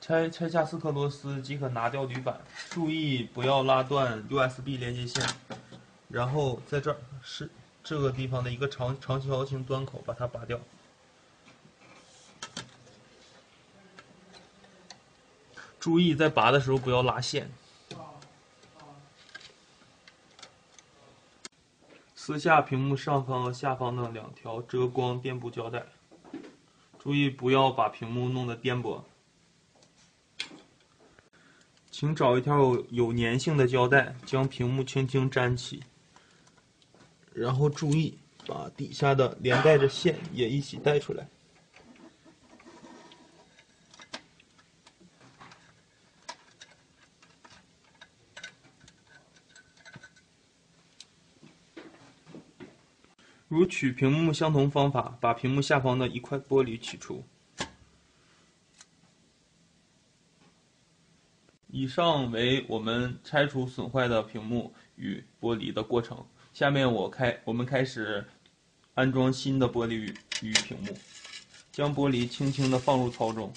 拆拆下四颗螺丝即可拿掉铝板，注意不要拉断 USB 连接线。然后在这儿是这个地方的一个长长条形端口，把它拔掉。注意在拔的时候不要拉线。撕下屏幕上方和下方的两条遮光垫布胶带，注意不要把屏幕弄得颠簸。请找一条有有粘性的胶带，将屏幕轻轻粘起，然后注意把底下的连带着线也一起带出来。如取屏幕相同方法，把屏幕下方的一块玻璃取出。以上为我们拆除损坏的屏幕与玻璃的过程。下面我开，我们开始安装新的玻璃与与屏幕。将玻璃轻轻的放入槽中，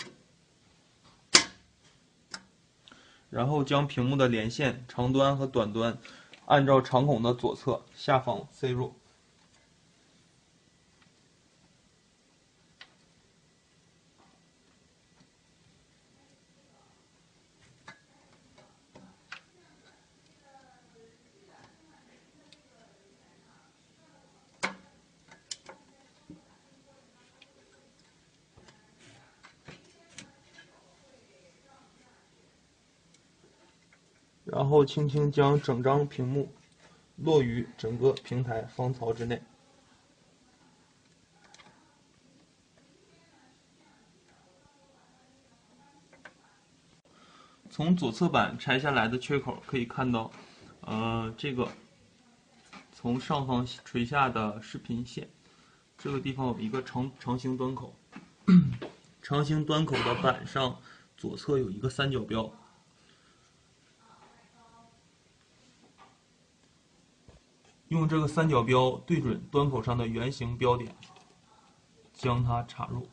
然后将屏幕的连线长端和短端按照长孔的左侧下方塞入。然后轻轻将整张屏幕落于整个平台方槽之内。从左侧板拆下来的缺口可以看到，呃，这个从上方垂下的视频线，这个地方有一个长长形端口，长形端口的板上左侧有一个三角标。用这个三角标对准端口上的圆形标点，将它插入。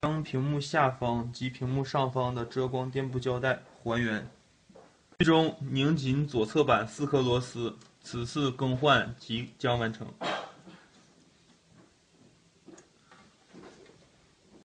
将屏幕下方及屏幕上方的遮光垫布胶带还原，最终拧紧左侧板四颗螺丝，此次更换即将完成。